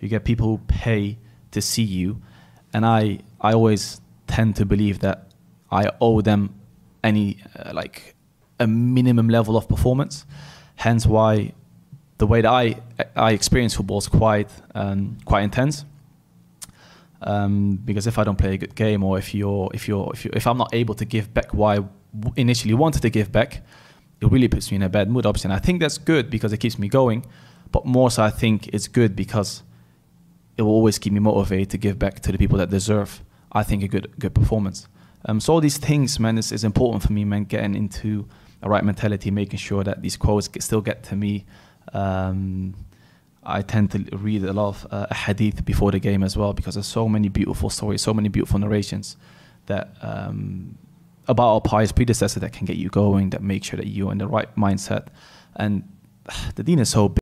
You get people who pay to see you, and I I always tend to believe that I owe them any uh, like a minimum level of performance. Hence why the way that I I experience football is quite um, quite intense. Um, because if I don't play a good game, or if you're if you're if you if I'm not able to give back what I initially wanted to give back, it really puts me in a bad mood. Obviously, and I think that's good because it keeps me going. But more so, I think it's good because it will always keep me motivated to give back to the people that deserve. I think a good good performance. Um, so all these things, man, is, is important for me, man. Getting into a right mentality, making sure that these quotes get, still get to me. Um, I tend to read a lot of uh, hadith before the game as well because there's so many beautiful stories, so many beautiful narrations that um, about our pious predecessor that can get you going, that make sure that you're in the right mindset. And the deen is so big.